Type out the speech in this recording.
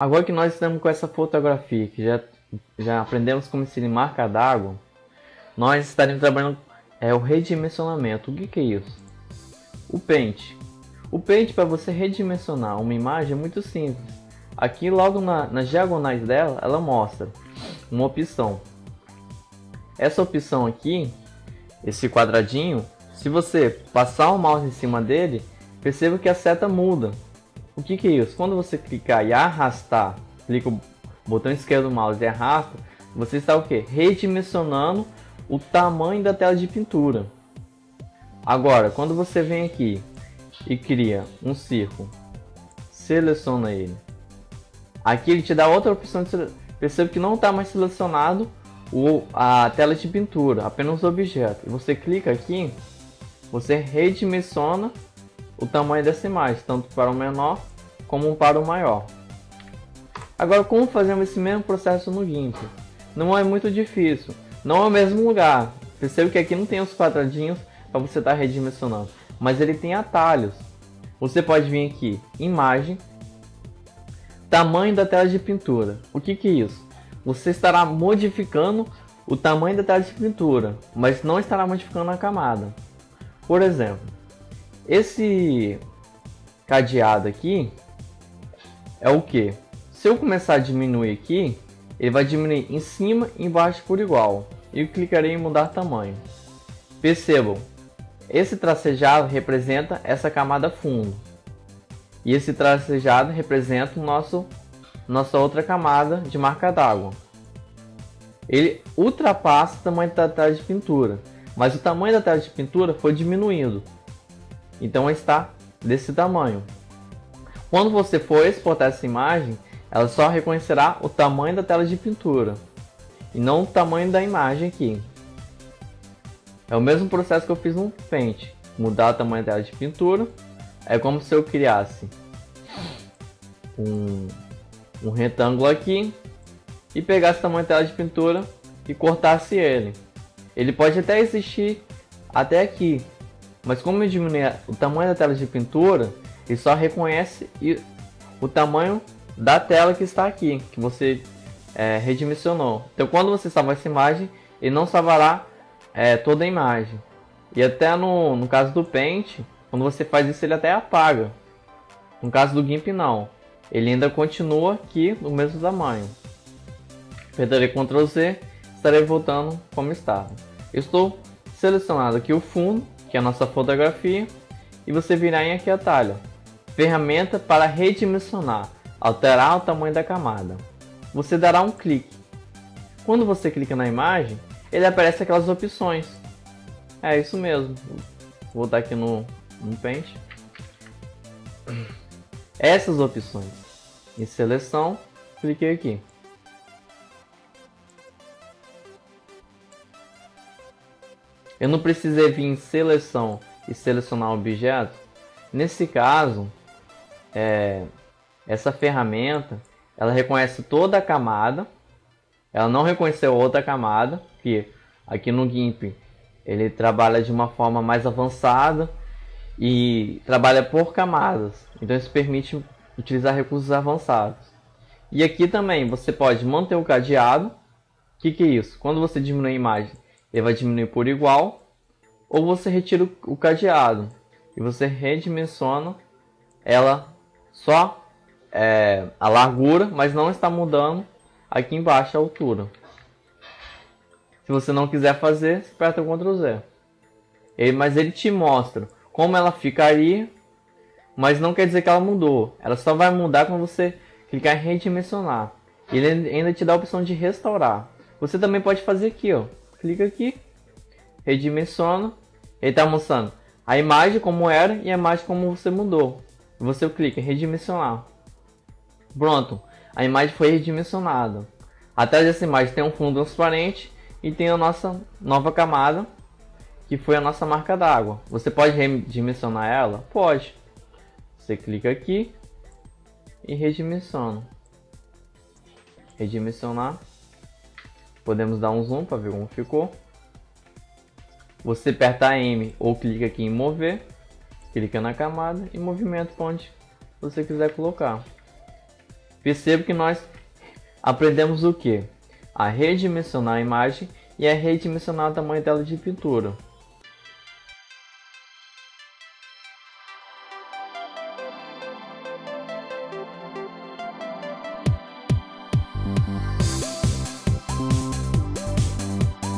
Agora que nós estamos com essa fotografia, que já, já aprendemos como se marca d'água, nós estaremos trabalhando é, o redimensionamento. O que, que é isso? O pente. O pente para você redimensionar uma imagem é muito simples. Aqui logo na, nas diagonais dela, ela mostra uma opção. Essa opção aqui, esse quadradinho, se você passar o mouse em cima dele, perceba que a seta muda. O que, que é isso? Quando você clicar e arrastar, clica o botão esquerdo do mouse e arrasta, você está o que? Redimensionando o tamanho da tela de pintura. Agora, quando você vem aqui e cria um círculo, seleciona ele. Aqui ele te dá outra opção de percebe que não está mais selecionado o, a tela de pintura, apenas o objeto. E você clica aqui, você redimensiona o tamanho dessa imagem, tanto para o menor como para o maior. Agora, como fazemos esse mesmo processo no GIMP? Não é muito difícil, não é o mesmo lugar. Percebe que aqui não tem os quadradinhos para você estar tá redimensionando, mas ele tem atalhos. Você pode vir aqui, imagem, tamanho da tela de pintura. O que, que é isso? Você estará modificando o tamanho da tela de pintura, mas não estará modificando a camada. Por exemplo, esse cadeado aqui é o que? Se eu começar a diminuir aqui, ele vai diminuir em cima e embaixo por igual. E eu clicarei em mudar tamanho. Percebam, esse tracejado representa essa camada fundo. E esse tracejado representa o nosso, nossa outra camada de marca d'água. Ele ultrapassa o tamanho da tela de pintura, mas o tamanho da tela de pintura foi diminuindo. Então está desse tamanho. Quando você for exportar essa imagem, ela só reconhecerá o tamanho da tela de pintura e não o tamanho da imagem aqui. É o mesmo processo que eu fiz no Paint, mudar o tamanho da tela de pintura. É como se eu criasse um, um retângulo aqui e pegasse o tamanho da tela de pintura e cortasse ele. Ele pode até existir até aqui, mas como eu diminuir o tamanho da tela de pintura, ele só reconhece o tamanho da tela que está aqui, que você é, redimensionou. Então quando você salvar essa imagem, ele não salvará é, toda a imagem. E até no, no caso do Paint, quando você faz isso ele até apaga. No caso do GIMP não. Ele ainda continua aqui no mesmo tamanho. Apertarei Ctrl Z, estarei voltando como estava. estou selecionado aqui o fundo que é a nossa fotografia, e você virá em aqui atalho, ferramenta para redimensionar, alterar o tamanho da camada. Você dará um clique. Quando você clica na imagem, ele aparece aquelas opções. É isso mesmo. Vou voltar aqui no, no Paint. Essas opções. Em seleção, cliquei aqui. Eu não precisei vir em seleção e selecionar objeto. Nesse caso, é, essa ferramenta ela reconhece toda a camada, ela não reconheceu outra camada, que aqui no GIMP ele trabalha de uma forma mais avançada e trabalha por camadas, então isso permite utilizar recursos avançados. E aqui também você pode manter o cadeado. O que, que é isso? Quando você diminui a imagem, ele vai diminuir por igual, ou você retira o cadeado e você redimensiona ela só é, a largura, mas não está mudando aqui embaixo a altura. Se você não quiser fazer, aperta o Ctrl Z. Ele, mas ele te mostra como ela ficaria, mas não quer dizer que ela mudou. Ela só vai mudar quando você clicar em redimensionar. Ele ainda te dá a opção de restaurar. Você também pode fazer aqui, ó clica aqui, redimensiona, ele está mostrando a imagem como era e a imagem como você mudou. Você clica em redimensionar. Pronto, a imagem foi redimensionada. Atrás dessa imagem tem um fundo transparente e tem a nossa nova camada, que foi a nossa marca d'água. Você pode redimensionar ela? Pode. Você clica aqui e redimensiona. Redimensionar. Podemos dar um zoom para ver como ficou. Você aperta M ou clica aqui em mover, clica na camada e movimenta onde você quiser colocar. Perceba que nós aprendemos o que? A redimensionar a imagem e a redimensionar o tamanho dela de pintura.